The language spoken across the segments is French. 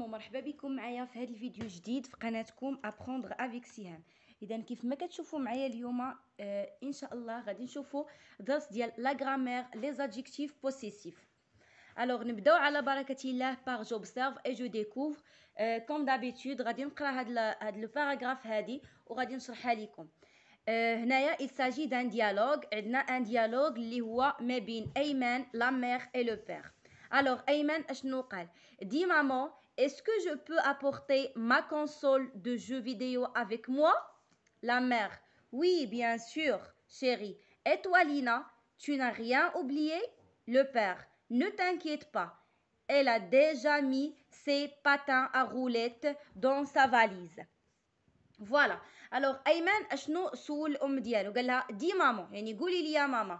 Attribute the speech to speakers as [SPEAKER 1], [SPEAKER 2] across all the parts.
[SPEAKER 1] عليكم ومرحبا بكم معايا في هذا الفيديو جديد في قناتكم ابروندر افيك سهام اذا كيف ما كتشوفوا معايا اليوم آه ان شاء الله غادي نشوفوا درس ديال لا غرامير لي زادجيكتيف بوسيسيف الوغ نبداو على بركه الله باغ جوبسيرف اي جو ديكوفر كوم دابيتود غادي نقرا هاد هاد لو باراغراف هادي وغادي نشرحها لكم آه هنايا il s'agit d'un dialogue عندنا ان dialogue اللي هو ما بين ايمن لا مير اي لو بير Alors, Ayman, ashnou qal Dis maman, est-ce que je peux apporter ma console de jeux vidéo avec moi? La mère. Oui, bien sûr, chérie. Et toi, Lina, tu n'as rien oublié? Le père. Ne t'inquiète pas. Elle a déjà mis ses patins à roulettes dans sa valise. Voilà. Alors, Ayman, ashnou soul. Dis maman. Maman.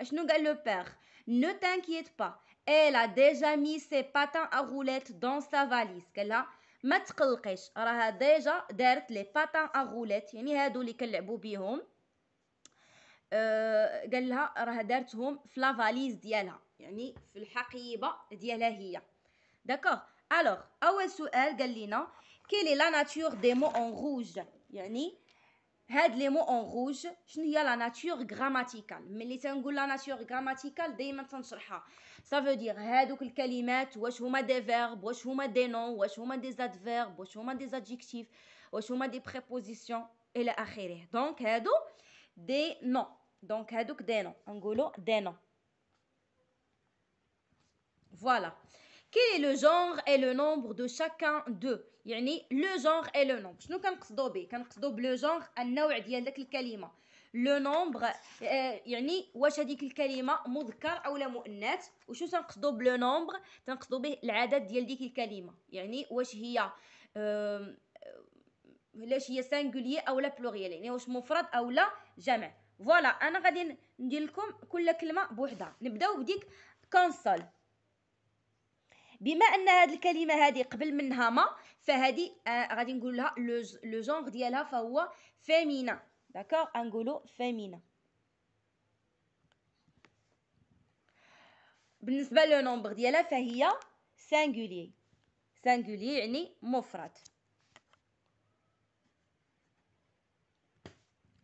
[SPEAKER 1] اشنو قال لو بير ne t'inquiète pas elle a déjà mis ses patins à roulettes dans sa valise قالها ما تقلقيش راها ديجا دارت لي باتان ا غوليت يعني هادو اللي كنلعبوا بيهم أه قال لها راها دارتهم في لا فاليز ديالها يعني في الحقيبه ديالها هي داكوغ الوغ اول سؤال قال لنا كيلي لا ناتور دي مو اون روج يعني هاد لي مو اون روج شنو هي لا ناتور غراماتيكال ملي تنقول لا ناتور غراماتيكال دائما تنشرحها صافو دير هادوك الكلمات واش هما دي فيرب واش هما دي نون واش هما دي زادفيرب واش هما دي زادجيكتيف واش هما دي بريبوزيسيون الى اخره دونك هادو دي نون دونك هادوك دي نون نقولو دي نون فوالا Quel est le genre et le nombre de chacun d'eux يعني لو جونغ اي لو نومبر شنو كنقصدو به كنقصدو بلو جونغ النوع ديال داك الكلمه لو نومبر يعني واش هذيك الكلمه مذكر او لا مؤنث وشنو تنقصدو بلو نومبر تنقصدو به العدد ديال ديك الكلمه يعني واش هي علاش هي سانغولي او لا بلوريال يعني واش مفرد او لا جمع فوالا انا غادي ندير لكم كل كلمه بوحدها نبداو بديك كونسول بما ان هذه الكلمه هذه قبل منها ما فهذه آه غادي نقول لها لو جونغ ديالها فهو فيمينا داكوغ نقولوا فيمينا بالنسبه لو نومبر ديالها فهي سانغولي سانغولي يعني مفرد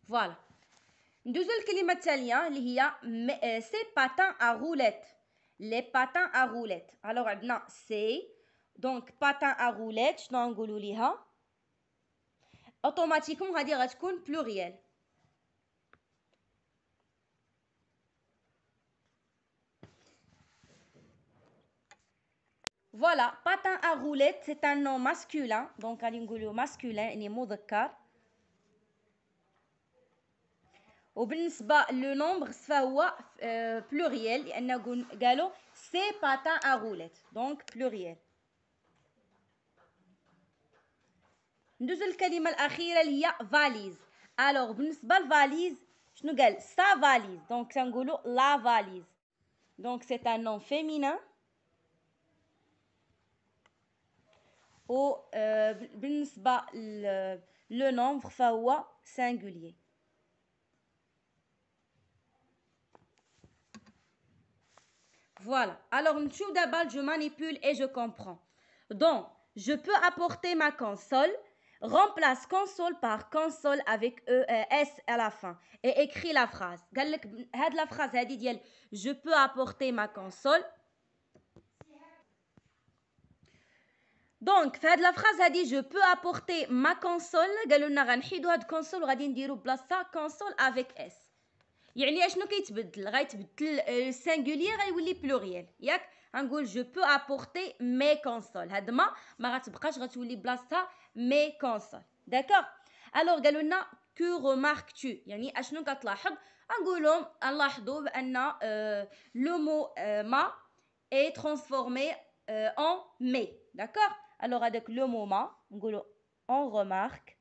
[SPEAKER 1] فوالا ندوزو للكلمه الثانيه اللي هي سي باتان ا روليت les patins à roulettes. Alors, on a C. Donc, patins à roulettes, je n'en Automatiquement, on va dire pluriel. Voilà, patin à roulettes, c'est un nom masculin. Donc, on masculin, il est وبالنسبه لو نومبر فهو بلوريال لان قالوا سي باتان ا روليت دونك بلوريال ندوزو للكلمه الاخيره اللي هي فاليز الوغ بالنسبه لفاليز شنو قال سا فاليز دونك تنقولوا لا فاليز دونك سي ان نون فيمينين و بالنسبه لو نومبر فهو سانغوليي Voilà. Alors, tout d'abord, je manipule et je comprends. Donc, je peux apporter ma console. Remplace console par console avec e, euh, S à la fin. Et écris la phrase. la phrase dit je peux apporter ma console. Donc, fait la phrase dit je peux apporter ma console. قالوا لنا غنحيدوا هاد console وغادي نديروا بلاصتها console avec S. يعني اشنو كيتبدل غيتبدل السانغولير غيولي بلوريال ياك غنقول جو بو ابورتي مي كونسول هاد ما ما غتبقاش غتولي بلاصتها مي كونسول داكوغ الوغ قالوا لنا كو ريمارك تو يعني اشنو كتلاحظ غنقولهم نلاحظوا بان لو مو ما اي ترانسفورمي اون مي d'accord alors avec le moment on remarque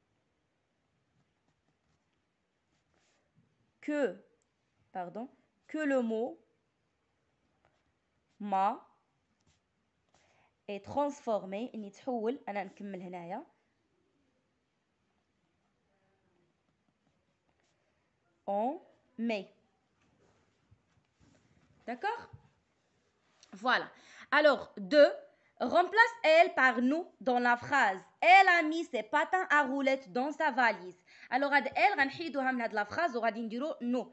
[SPEAKER 1] que pardon que le mot ma est transformé يتحول انا نكمل هنايا en mais. D'accord Voilà. Alors, deux, remplace elle par nous dans la phrase. Elle a mis ses patins à roulettes dans sa valise. Alors, elle, غنحيدوها من هاد la phrase وغادي نديرو nous.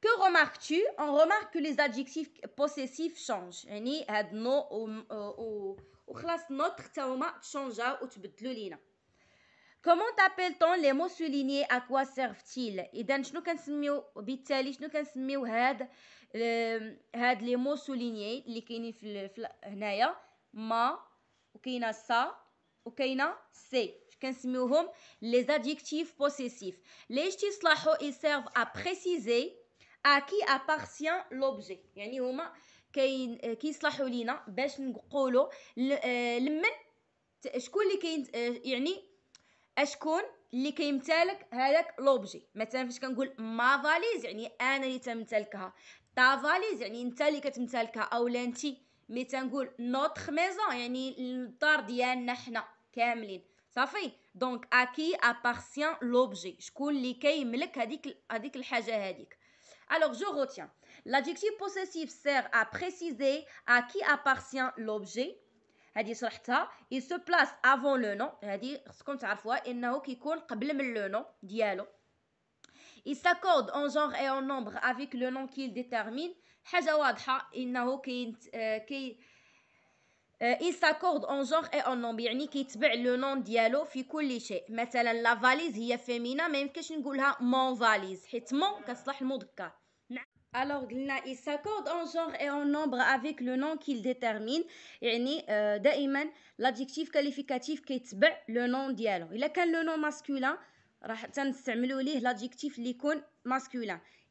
[SPEAKER 1] Que remarques-tu On remarque que les adjectifs possessifs changent. يعني هاد نو وخلاص نوتر حتى هما تشونجاو وتبدلوا لينا. Comment t'appelle-t-on les mots soulignés à quoi servent-ils اذا شنو كنسميو بالتالي شنو كنسميو هاد هاد لي مو سولينيي اللي كاينين في, في هنايا ما وكاينه سا وكاينه سي كنسميوهم لي زادجيكتيف بوسيسيف ليش تيصلحوا اي سيرف ا بريسيزي ا كي ابارتيان لوبجي يعني هما كاين كيصلحوا لينا باش نقولوا لمن شكون اللي كاين يعني أشكون اللي كيمتلك هذاك لوبجي مثلا فاش كنقول ما فاليز يعني أنا اللي تمتلكها. تا فاليز يعني أنت اللي كتمتلكها. أو أنت مي تنقول نوتخ ميزون يعني الدار ديالنا حنا كاملين. صافي؟ دونك اكي ابارتيان لوبجي شكون اللي كيملك هذيك هذيك الحاجة هذيك؟ Alors, je retiens. L'adjectif possessif sert à préciser à qui appartient l'objet. Il se place avant le nom. Il s'accorde en genre et en nombre avec le nom qu'il détermine. il s'accorde en genre et en nombre يعني كيتبع لو نون ديالو في كل شيء مثلا لا فاليز هي فيمينا ما يمكنش نقولها مون فاليز حيت مون كتصلح المذكر alors il s'accorde en genre et en nombre avec le nom qu'il détermine يعني دائما l'adjectif qualificatif كيتبع le nom ديالو الا كان le nom masculin راح تنستعملوا ليه l'adjectif اللي يكون masculin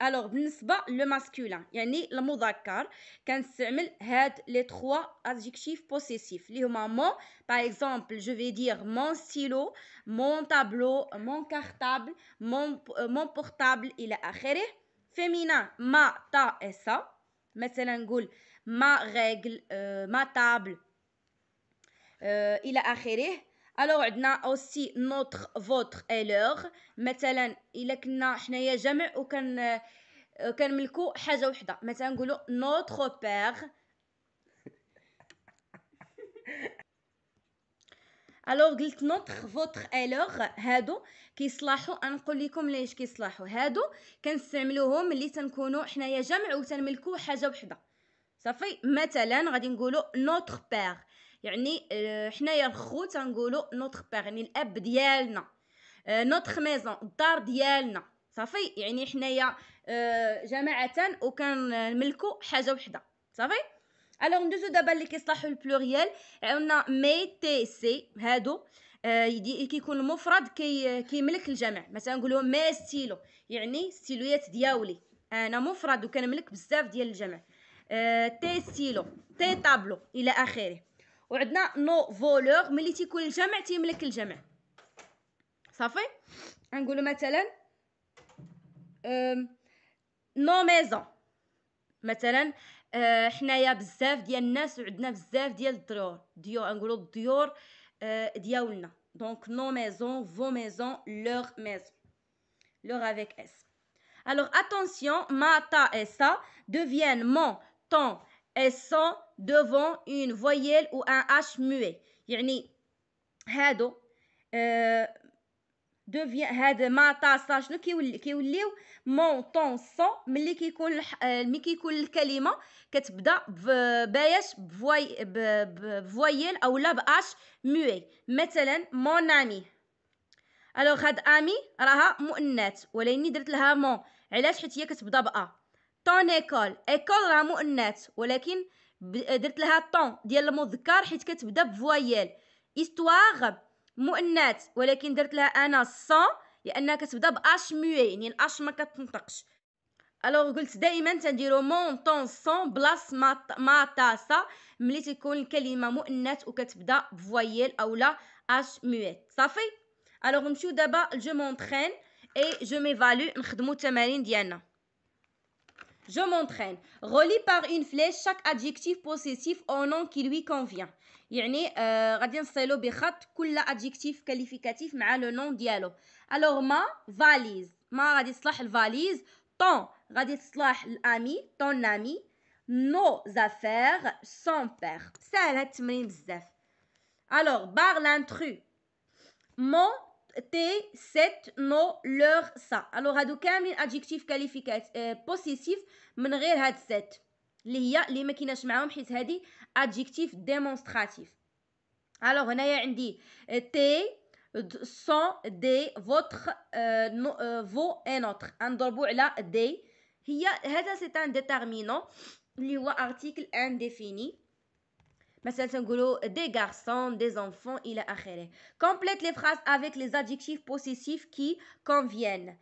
[SPEAKER 1] alors بالنسبة le masculin يعني المذكر كنستعمل هاد les trois adjectifs possessifs اللي هما mon par exemple je vais dire mon stylo mon tableau mon cartable mon mon portable إلى آخره féminin ma ta et ça مثلا نقول ma règle ma table إلى آخره الوغ عندنا اوسي نوتر فوتر اي لوغ مثلا الا كنا حنايا جمع وكان كنملكو حاجه وحده مثلا نقولو نوتر بير الوغ قلت نوتر فوتر اي لوغ هادو كيصلاحوا نقول لكم ليش كيصلاحوا هادو كنستعملوهم ملي تنكونوا حنايا جمع وتنملكو حاجه وحده صافي مثلا غادي نقولوا نوتر بير يعني آه، حنايا الخو تنقولوا نوتر بير يعني الأب ديالنا. نوتر ميزون الدار ديالنا. صافي؟ يعني حنايا آه، جماعة وكنملكوا حاجة وحدة. صافي؟ ألوغ ندوزو دابا اللي كيصلحوا البلوريال عندنا مي تي سي هادو آه كيكون المفرد كي كيملك الجمع مثلا نقولوا مي ستيلو. يعني ستيلويات دياولي أنا مفرد وكنملك بزاف ديال الجمع آه تي ستيلو تي طابلو إلى آخره. وعندنا نو فولور ملي تيكون الجمع تيملك الجمع صافي نقولوا مثلا نو ميزون مثلا أه حنايا بزاف ديال الناس وعندنا بزاف ديال الديور ديور نقولوا الديور أه ديالنا دونك نو ميزون فو ميزون لور ميزون لور avec S. Alors attention, ma, ta et ça deviennent mon, ton elles sont devant une voyelle ou un H muet يعني هادو euh, devient هذا ما طاسا شنو كيولي كيوليو مونطون سون ملي كيكون ملي كيكون الكلمه كتبدا باياش بفواي بفوايل اولا باش موي مثلا مون امي الوغ هاد امي راها مؤنث ولكني درت لها مون علاش حيت هي كتبدا با طون إيكول. إيكول راه مؤنث ولكن درت لها طون ديال المذكر حيت كتبدا بفوايل. إستواغ مؤنث ولكن درت لها أنا سون لأنها كتبدا باش موي يعني الاش ما كتنطقش. ألوغ قلت دائما تنديرو مون طون سون بلاص ما تاسا ملي تكون الكلمة مؤنث وكتبدا بفوايل اولا اش مويت صافي؟ ألوغ نمشيو دابا جو مونطرين اي جو ميفالو نخدمو التمارين ديالنا. Je m'entraîne. Relis par une flèche chaque adjectif possessif au nom qui lui convient. يعني آه غادي نصيلو بخط كل adjectif qualificatif مع لو نون ديالو. Alors ما valise ما غادي تصلح الفاليز طون غادي تصلح الامي طون امي نو زافير سون بير ساهل هاد التمرين بزاف الوغ بار لانترو مون تي سيت نو لور سا الوغ هادو كاملين ادجيكتيف كاليفيكات بوسيسيف من غير هاد سيت اللي هي اللي ما كايناش معاهم حيت هادي ادجيكتيف ديمونستراتيف الوغ هنايا عندي تي سون دي فوتر فو اي نوتر نضربو على دي هي هذا سي ان ديتيرمينون اللي هو ارتيكل انديفيني مثلا تنقولوا دي غارسون دي زونفون الى اخره complète les phrases avec les adjectifs possessifs qui conviennent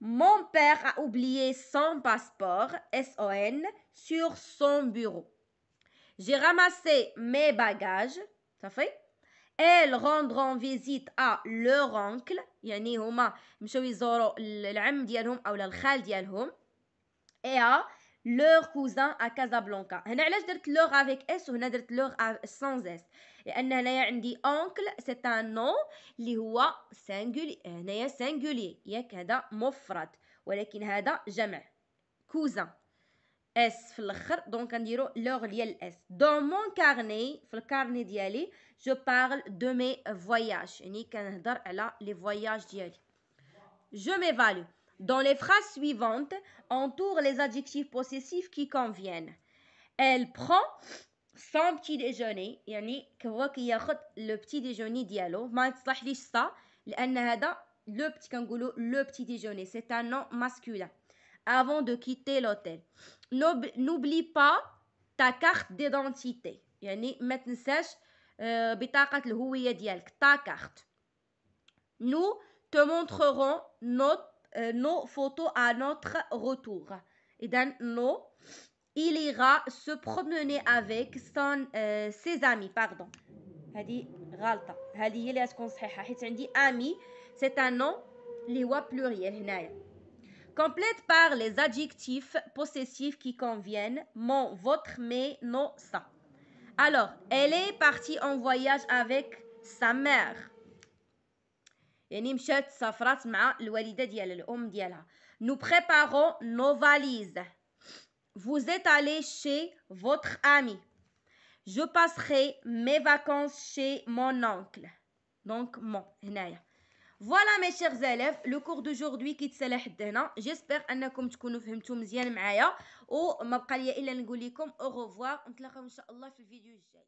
[SPEAKER 1] Mon père a oublié son passeport, S-O-N, sur son bureau. J'ai ramassé mes bagages, ça fait elles rendront visite à leur oncle يعني هما مشاو يزوروا العم ديالهم او الخال ديالهم et à leur cousin à Casablanca هنا علاش درت leur avec s وهنا درت leur sans s لان هنايا عندي oncle c'est un nom اللي هو singulier هنايا singulier ياك هذا مفرد ولكن هذا جمع cousin اس في الاخر دونك نديرو لوغ ديال اس دون مون كارني في الكارني ديالي جو بارل دو مي فواياج يعني كنهضر على لي فواياج ديالي جو ميفالو Dans les phrases suivantes, entoure les adjectifs possessifs qui conviennent. Elle prend son petit déjeuner يعني هو كياخذ لو بتي ديجوني ديالو ما تصلحليش سا لان هذا لو بتي كنقولوا لو بتي ديجوني سي ان نون ماسكولين avant de quitter l'hôtel n'oublie pas ta carte d'identité يعني ما تنساش بطاقة الهوية ديالك ta carte nous te montrerons notre, euh, nos photos à notre retour إذا no il ira se promener avec son, euh, ses amis pardon هذه غلطة هذه هي اللي تكون صحيحة حيت عندي امي سي ان نون اللي هو بلوريال هنايا Complète par les adjectifs possessifs qui conviennent mon, votre, mes, nos, ça. Alors, elle est partie en voyage avec sa mère. يعني مشات سافرات مع الوالدة ديالها الأم ديالها. Nous préparons nos valises. Vous êtes allé chez votre ami. Je passerai mes vacances chez mon oncle. Donc, mon, هنايا. فوالا مي شيغ زاليف لو كور دوجوردي كيتسالى حد هنا جيسبر انكم تكونوا فهمتوا مزيان معايا وما بقى لي الا نقول لكم او ريفوار نتلاقاو ان شاء الله في الفيديو الجاي